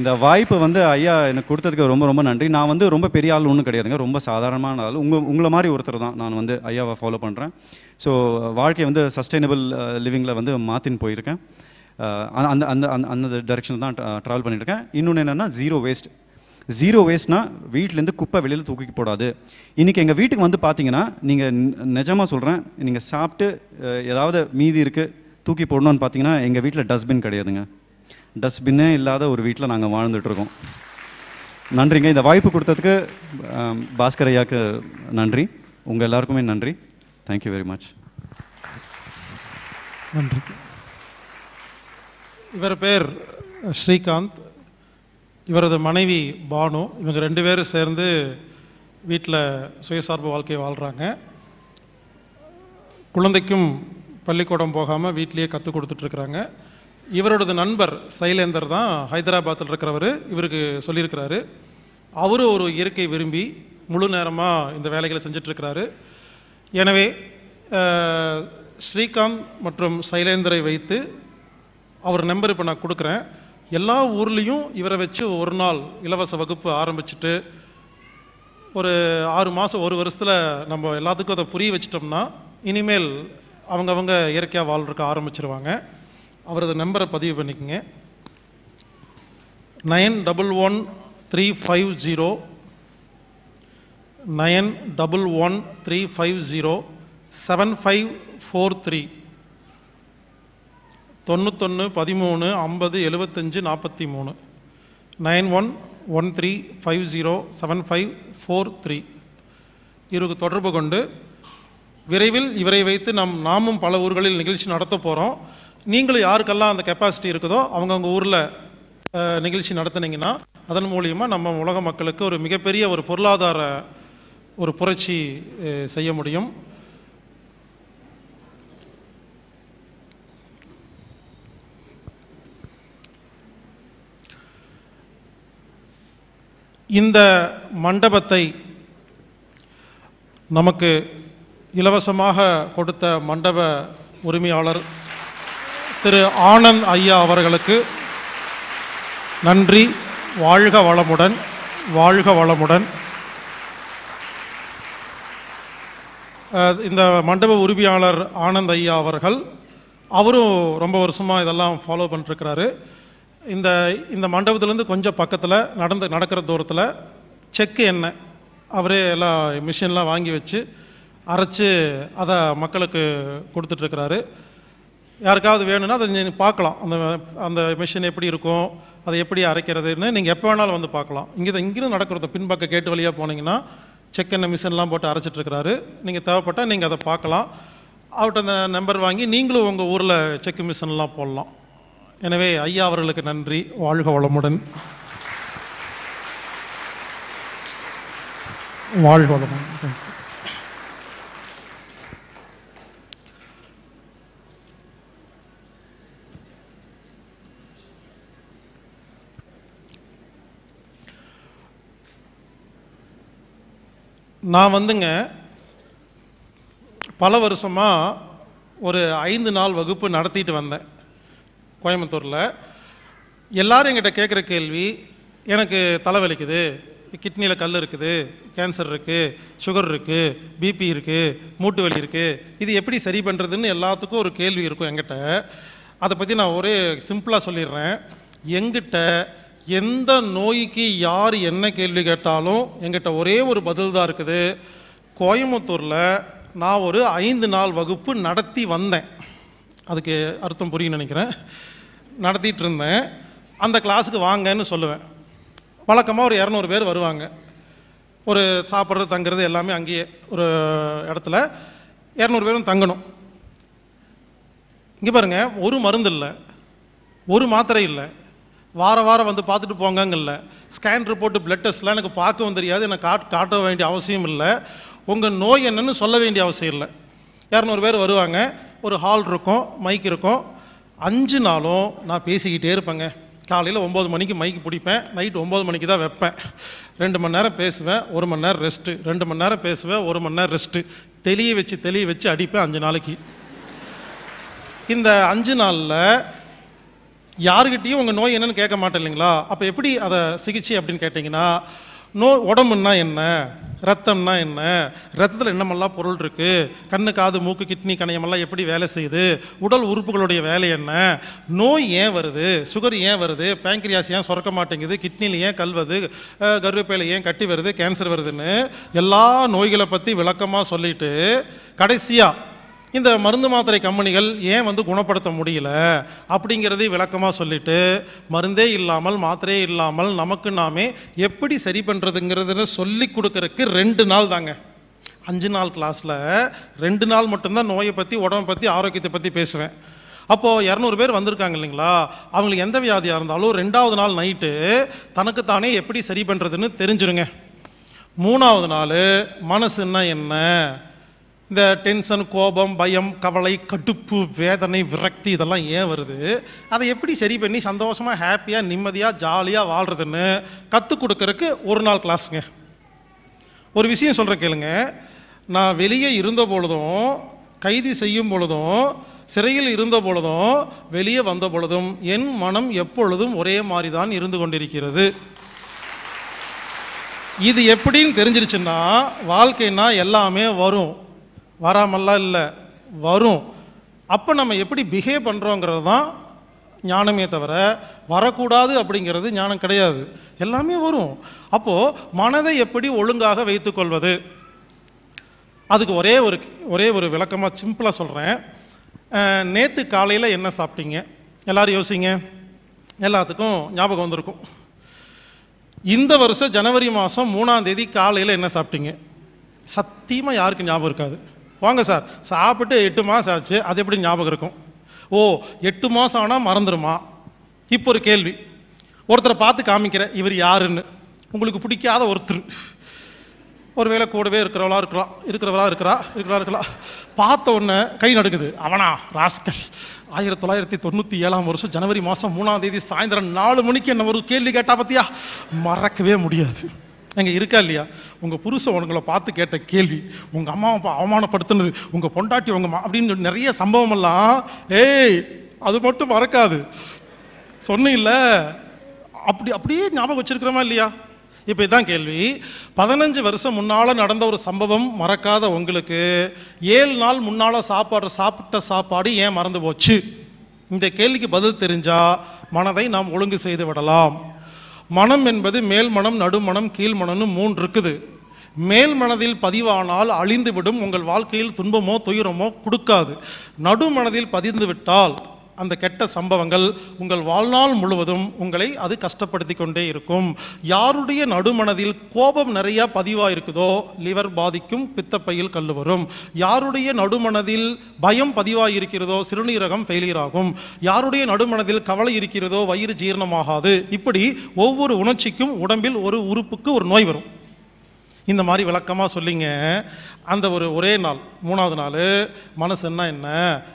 இந்த வாய்ப்பு வந்து ஐயா எனக்கு கொடுத்ததுக்கு ரொம்ப ரொம்ப நன்றி. நான் வந்து ரொம்ப பெரிய ஆள் ஒன்றும் கிடையாதுங்க. ரொம்ப சாதாரணமான ஆள். உங்கள் உங்களை மாதிரி ஒருத்தர் தான் நான் வந்து ஐயாவை ஃபாலோ பண்ணுறேன் ஸோ வாழ்க்கையை வந்து சஸ்டைனபிள் லிவிங்கில் வந்து மாற்றின்னு போயிருக்கேன். அந்த அந்த அந்த அந்த டைரெக்ஷன் தான் ட்ராவல் பண்ணியிருக்கேன் இன்னொன்று என்னென்னா ஜீரோ வேஸ்ட் ஜீரோ வேஸ்ட்னா வீட்டிலேருந்து குப்பை வெளியில் தூக்கி போடாது. இன்றைக்கி எங்கள் வீட்டுக்கு வந்து பார்த்தீங்கன்னா நீங்கள் நிஜமாக சொல்கிறேன் நீங்கள் சாப்பிட்டு ஏதாவது மீதி இருக்குது தூக்கி போடணும்னு பார்த்தீங்கன்னா எங்கள் வீட்டில் டஸ்ட்பின் கிடையாதுங்க. டஸ்ட்பின்னே இல்லாத ஒரு வீட்டில் நாங்கள் வாழ்ந்துட்டுருக்கோம். நன்றிங்க. இந்த வாய்ப்பு கொடுத்ததுக்கு பாஸ்கர் ஐயாவுக்கு நன்றி. உங்கள் எல்லாருக்குமே நன்றி. தேங்க்யூ வெரி மச் நன்றி. இவர் பேர் ஸ்ரீகாந்த். இவரது மனைவி பானு. இவங்க ரெண்டு பேரும் சேர்ந்து வீட்டில் சுயசார்பு வாழ்க்கையை வாழ்கிறாங்க குழந்தைக்கும் பள்ளிக்கூடம் போகாமல் வீட்லேயே கற்றுக் கொடுத்துட்ருக்குறாங்க இவரோடது நண்பர் சைலேந்தர் தான் ஹைதராபாத்தில் இருக்கிறவர் இவருக்கு சொல்லியிருக்கிறாரு. அவரும் ஒரு இயற்கை விரும்பி முழு நேரமாக இந்த வேலைகளை செஞ்சிட்ருக்கிறாரு. எனவே ஸ்ரீகாந்த் மற்றும் சைலேந்தரை வைத்து அவர் நம்பர் இப்போ நான் கொடுக்குறேன். எல்லா ஊர்லேயும் இவரை வச்சு ஒரு நாள் இலவச வகுப்பு ஆரம்பிச்சுட்டு ஒரு ஆறு மாதம் ஒரு வருஷத்தில் நம்ம எல்லாத்துக்கும் அதை புரிய வச்சிட்டோம்னா இனிமேல் அவங்கவங்க இயற்கையாக வாழ்றதுக்கு ஆரம்பிச்சிருவாங்க. அவரது நம்பரை பதிவு பண்ணிக்கங்க. Nine double one three five zero. Nine double one three five zero seven five four three. தொண்ணூத்தொன்று பதிமூணு ஐம்பது எழுபத்தஞ்சு நாற்பத்தி மூணு nine one one three five zero seven five four three. இவருக்கு தொடர்பு கொண்டு விரைவில் இவரை வைத்து நம் நாமும் பல ஊர்களில் நிகழ்ச்சி நடத்த போகிறோம் நீங்களும் யாருக்கெல்லாம் அந்த கெப்பாசிட்டி இருக்குதோ அவங்கவுங்க ஊரில் நிகழ்ச்சி நடத்துனீங்கன்னா அதன் மூலியமாக நம்ம உலக மக்களுக்கு ஒரு மிகப்பெரிய ஒரு பொருளாதார ஒரு புரட்சி செய்ய முடியும். இந்த மண்டபத்தை நமக்கு இலவசமாக கொடுத்த மண்டப உரிமையாளர் திரு ஆனந்த் ஐயா அவர்களுக்கு நன்றி. வாழ்க வளமுடன் வாழ்க வளமுடன். இந்த மண்டப உரிமையாளர் ஆனந்த் ஐயா அவர்கள் அவரும் ரொம்ப வருஷமாக இதெல்லாம் ஃபாலோ பண்ணிட்டுருக்கிறாரு. இந்த இந்த மண்டபத்துலேருந்து கொஞ்சம் பக்கத்தில் நடந்து நடக்கிற தூரத்தில் செக்கு எண்ணெய் அவரே எல்லாம் மிஷின்லாம் வாங்கி வச்சு அரைச்சி அதை மக்களுக்கு கொடுத்துட்ருக்கிறாரு யாருக்காவது வேணும்னா அதை நீங்கள் பார்க்கலாம். அந்த அந்த மிஷின் எப்படி இருக்கும் அதை எப்படி அரைக்கிறதுன்னு நீங்கள் எப்போ வேணாலும் வந்து பார்க்கலாம். இங்கே இங்கிருந்து நடக்கிறது பின்பக்க கேட்டு வழியாக போனீங்கன்னா செக் எண்ணெய் மிஷின்லாம் போட்டு அரைச்சிட்ருக்கிறாரு நீங்கள் தேவைப்பட்டால் நீங்கள் அதை பார்க்கலாம். அவர்கிட்ட அந்த நம்பர் வாங்கி நீங்களும் உங்கள் ஊரில் செக் மிஷின்லாம் போடலாம். எனவே ஐயா அவர்களுக்கு நன்றி. வாழ்க வளமுடன். வாழ்க வளமுடன். நான் வந்துங்க பல வருஷமாக ஒரு ஐந்து நாள் வகுப்பு நடத்திட்டு வந்தேன் கோயம்புத்தூரில். எல்லோரும் என்கிட்ட கேட்குற கேள்வி எனக்கு தலைவலிக்குது கிட்னியில் கல் இருக்குது கேன்சர் இருக்குது சுகர் இருக்குது பிபி இருக்குது மூட்டு வலி இருக்குது இது எப்படி சரி பண்ணுறதுன்னு எல்லாத்துக்கும் ஒரு கேள்வி இருக்கும் என்கிட்ட. அதை பற்றி நான் ஒரே சிம்பிளாக சொல்லிடுறேன். எங்கிட்ட எந்த நோய்க்கு யார் என்ன கேள்வி கேட்டாலும் எங்கிட்ட ஒரே ஒரு பதில் தான் இருக்குது. கோயம்புத்தூரில் நான் ஒரு ஐந்து நாள் வகுப்பு நடத்தி வந்தேன். அதுக்கு அர்த்தம் புரியும் நினைக்கிறேன். நடத்திட்டு இருந்தேன். அந்த கிளாஸுக்கு வாங்கன்னு சொல்லுவேன். வழக்கமாக ஒரு இரநூறு பேர் வருவாங்க. ஒரு சாப்பிட்றது தங்குறது எல்லாமே அங்கேயே ஒரு இடத்துல இரநூறு பேரும் தங்கணும். இங்கே பாருங்க ஒரு மருந்து இல்லை. ஒரு மாத்திரை இல்லை. வார வாரம் வந்து பார்த்துட்டு போங்கங்கல்ல. ஸ்கேன் ரிப்போர்ட்டு பிளட் டெஸ்ட்லாம் எனக்கு பார்க்கவும் தெரியாது. எனக்கு காட் காட்ட வேண்டிய அவசியம் இல்லை. உங்கள் நோய் என்னன்னு சொல்ல வேண்டிய அவசியம் இல்லை. இரநூறு பேர் வருவாங்க. ஒரு ஹால் இருக்கும் மைக் இருக்கும். அஞ்சு நாளும் நான் பேசிக்கிட்டே இருப்பேங்க. காலையில் ஒம்பது மணிக்கு மைக்கு பிடிப்பேன். நைட் ஒம்பது மணிக்கு தான் வைப்பேன். ரெண்டு மணி நேரம் பேசுவேன் ஒரு மணி நேரம் ரெஸ்ட்டு ரெண்டு மணி நேரம் பேசுவேன் ஒரு மணி நேரம் ரெஸ்ட்டு தெளிய வச்சு தெளிய வச்சு அடிப்பேன் அஞ்சு நாளைக்கு. இந்த அஞ்சு நாளில் யாருக்கிட்டேயும் உங்கள் நோய் என்னன்னு கேட்க மாட்டேன் இல்லைங்களா அப்போ எப்படி அதை சிகிச்சை அப்படின்னு கேட்டிங்கன்னா நோ உடம்புன்னா என்ன? ரத்தம்னா என்ன? ரத்தத்தில் என்னமெல்லாம் பொருள் இருக்குது கண்ணு காது மூக்கு கிட்னி கணையமெல்லாம் எப்படி வேலை செய்யுது? உடல் உறுப்புகளுடைய வேலை என்ன? நோய் ஏன் வருது? சுகர் ஏன் வருது? பேங்க்ரியாஸ் ஏன் சுரக்க மாட்டேங்குது? கிட்னியில் ஏன் கல்வது கருவேப்பையில் ஏன் கட்டி வருது? கேன்சர் வருதுன்னு எல்லா நோய்களை பற்றி விளக்கமாக சொல்லிட்டு கடைசியாக இந்த மருந்து மாத்திரை கம்பெனிகள் ஏன் வந்து குணப்படுத்த முடியல அப்படிங்கிறதை விளக்கமாக சொல்லிட்டு மருந்தே இல்லாமல் மாத்திரையே இல்லாமல் நமக்கு நாமே எப்படி சரி பண்ணுறதுங்கிறத சொல்லி கொடுக்கறதுக்கு ரெண்டு நாள் தாங்க. அஞ்சு நாள் கிளாஸில் ரெண்டு நாள் மட்டும்தான் நோயை பற்றி உடம்பை பற்றி ஆரோக்கியத்தை பற்றி பேசுவேன். அப்போது இரநூறு பேர் வந்திருக்காங்க இல்லைங்களா? அவங்களுக்கு எந்த வியாதியாக இருந்தாலும் ரெண்டாவது நாள் நைட்டு தனக்குத்தானே எப்படி சரி பண்ணுறதுன்னு தெரிஞ்சிருங்க. மூணாவது நாள் மனசுன்னா என்ன? இந்த டென்ஷன் கோபம் பயம் கவலை கடுப்பு வேதனை விரக்தி இதெல்லாம் ஏன் வருது? அதை எப்படி சரி பண்ணி சந்தோஷமாக ஹாப்பியாக நிம்மதியாக ஜாலியாக வாழ்கிறதுன்னு கற்றுக் கொடுக்கறக்கு ஒரு நாள் கிளாஸுங்க ஒரு விஷயம் சொல்கிறேன் கேளுங்க. நான் வெளியே இருந்த பொழுதும் கைது செய்யும் பொழுதும் சிறையில் இருந்த பொழுதும் வெளியே வந்த பொழுதும் என் மனம் எப்பொழுதும் ஒரே மாதிரி தான் இருந்து கொண்டிருக்கிறது. இது எப்படின்னு தெரிஞ்சிருச்சுன்னா வாழ்க்கைன்னா எல்லாமே வரும். வராமல்லாம் இல்லை வரும். அப்போ நம்ம எப்படி பிஹேவ் பண்ணுறோங்கிறது தான் ஞானமே தவிர வரக்கூடாது அப்படிங்கிறது ஞானம் கிடையாது. எல்லாமே வரும். அப்போது மனதை எப்படி ஒழுங்காக வைத்துக்கொள்வது அதுக்கு ஒரே ஒரு ஒரே ஒரு விளக்கமாக சிம்பிளாக சொல்கிறேன் நேற்று காலையில் என்ன சாப்பிட்டீங்க? எல்லோரும் யோசிங்க. எல்லாத்துக்கும் ஞாபகம் வந்திருக்கும். இந்த வருஷம் ஜனவரி மாதம் மூணாந்தேதி காலையில் என்ன சாப்பிட்டீங்க? சத்தியமாக யாருக்கும் ஞாபகம் இருக்காது. வாங்க சார் சாப்பிட்டு எட்டு மாதம் ஆச்சு அது எப்படி ஞாபகம் இருக்கும்? ஓ எட்டு மாதம் ஆனால் மறந்துடுமா இப்போ ஒரு கேள்வி. ஒருத்தரை பார்த்து காமிக்கிற இவர் யாருன்னு. உங்களுக்கு பிடிக்காத ஒருத்தர். ஒருவேளை கூடவே இருக்கிறவளா இருக்கலாம் இருக்கிறவளா இருக்கிறா இருக்கிறா இருக்கலாம் பார்த்த உடனே கை நடுக்குது அவனா ராஸ்கல். ஆயிரத்தி தொள்ளாயிரத்தி தொண்ணூற்றி ஏழாம் வருஷம் ஜனவரி மாதம் மூணாம் தேதி சாயந்தரம் நாலு மணிக்கு என்ன ஒரு கேள்வி கேட்டா பற்றியா மறக்கவே முடியாது. அங்கே இருக்கா இல்லையா? உங்கள் புருஷன் உங்களை பார்த்து கேட்ட கேள்வி உங்கள் அம்மா அப்பா அவமானப்படுத்தினது உங்கள் பொண்டாட்டி உங்கள் மா அப்படின்னு நிறைய சம்பவமெல்லாம் ஏய் அது மட்டும் மறக்காது. சொன்னீல்ல அப்படி அப்படியே ஞாபகம் வச்சிருக்கிறோமா இல்லையா? இப்போ இதான் கேள்வி. பதினஞ்சு வருஷம் முன்னால் நடந்த ஒரு சம்பவம் மறக்காத உங்களுக்கு. ஏழு நாள் முன்னால் சாப்பாடு சாப்பிட்ட சாப்பாடு ஏன் மறந்து போச்சு? இந்த கேள்விக்கு பதில் தெரிஞ்சால் மனதை நாம் ஒழுங்கு செய்து விடலாம். மனம் என்பது மேல் மனம் நடுமணம் கீழ் மனம்னு மூன்று இருக்குது மேல் மனதில் பதிவானால் அழிந்துவிடும் உங்கள் வாழ்க்கையில் துன்பமோ துயரமோ கொடுக்காது. நடுமனதில் பதிந்து விட்டால் அந்த கெட்ட சம்பவங்கள் உங்கள் வாழ்நாள் முழுவதும் உங்களை அது கஷ்டப்படுத்தி கொண்டே இருக்கும். யாருடைய நடுமனதில் கோபம் நிறையா பதிவாக இருக்குதோ லிவர் பாதிக்கும் பித்தப்பையில் கல் வரும். யாருடைய நடுமனதில் பயம் பதிவாக இருக்கிறதோ சிறுநீரகம் ஃபெயிலியர் ஆகும். யாருடைய நடுமனதில் கவலை இருக்கிறதோ வயிறு ஜீரணமாகாது. இப்படி ஒவ்வொரு உணர்ச்சிக்கும் உடம்பில் ஒரு உறுப்புக்கு ஒரு நோய் வரும். இந்த மாதிரி விளக்கமாக சொல்லிங்க. அந்த ஒரு ஒரே நாள் மூணாவது நாள் மனசுன்னா என்ன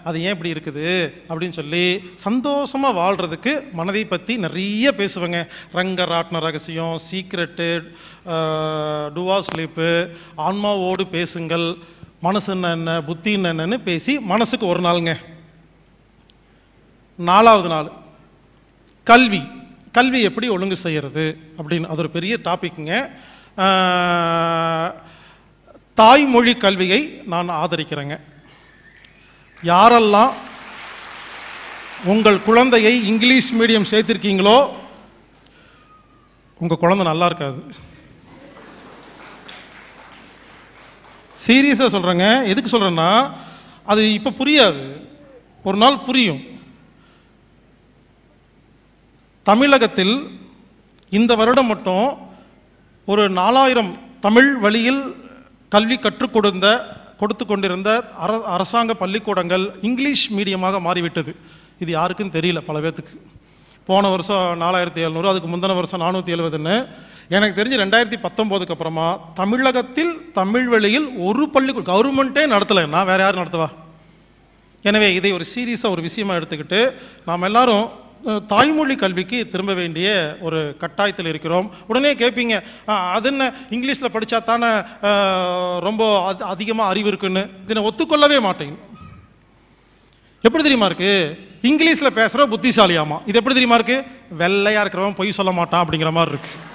அது ஏன் இப்படி இருக்குது? அப்படின்னு சொல்லி சந்தோஷமாக வாழ்கிறதுக்கு மனதை பற்றி நிறைய பேசுவேங்க. ரங்கராட்ன ரகசியம் சீக்ரெட்டு டுவா ஸ்லீப்பு ஆன்மாவோடு பேசுங்கள். மனசுன்னா என்ன புத்தின்னா என்னன்னு பேசி மனசுக்கு ஒரு நாளுங்க. நாலாவது நாள் கல்வி. கல்வி எப்படி ஒழுங்கு செய்கிறது அப்படின்னு அது ஒரு பெரிய டாபிக்ங்க தாய்மொழி கல்வியை நான் ஆதரிக்கிறேங்க. யாரெல்லாம் உங்கள் குழந்தையை இங்கிலீஷ் மீடியம் சேர்த்திருக்கீங்களோ உங்கள் குழந்தை நல்லா இருக்காது. சீரியஸாக சொல்கிறேங்க எதுக்கு சொல்கிறேன்னா அது இப்போ புரியாது. ஒரு நாள் புரியும். தமிழகத்தில் இந்த வருடம் மட்டும் ஒரு நாலாயிரம் தமிழ் வழியில் கல்வி கற்றுக் கொடுத்த கொடுத்து கொண்டிருந்த அர அரசாங்க பள்ளிக்கூடங்கள் இங்கிலீஷ் மீடியமாக மாறிவிட்டது. இது யாருக்கும் தெரியல பல பேர்த்துக்கு. போன வருஷம் நாலாயிரத்தி எழுநூறு அதுக்கு முந்தின வருஷம் நானூற்றி எழுபதுன்னு எனக்கு தெரிஞ்சு ரெண்டாயிரத்தி பத்தொம்போதுக்கு அப்புறமா தமிழகத்தில் தமிழ் வழியில் ஒரு பள்ளி கவர்மெண்ட்டே நடத்தலைன்னா வேறு யார் நடத்துவா? எனவே இதை ஒரு சீரியஸாக ஒரு விஷயமா எடுத்துக்கிட்டு நாம் எல்லாரும் தாய்மொழி கல்விக்கு திரும்ப வேண்டிய ஒரு கட்டாயத்தில் இருக்கிறோம். உடனே கேட்பீங்க அது என்ன? இங்கிலீஷில் படித்தா தானே ரொம்ப அது அதிகமாக அறிவு இருக்குன்னு? இதனை ஒத்துக்கொள்ளவே மாட்டேன். எப்படி தெரியுமா இருக்கு? இங்கிலீஷில் பேசுகிற புத்திசாலியாமா? இது எப்படி தெரியுமா இருக்கு? வெள்ளையாக இருக்கிறவன் பொய் சொல்ல மாட்டான் அப்படிங்கிற மாதிரி இருக்குது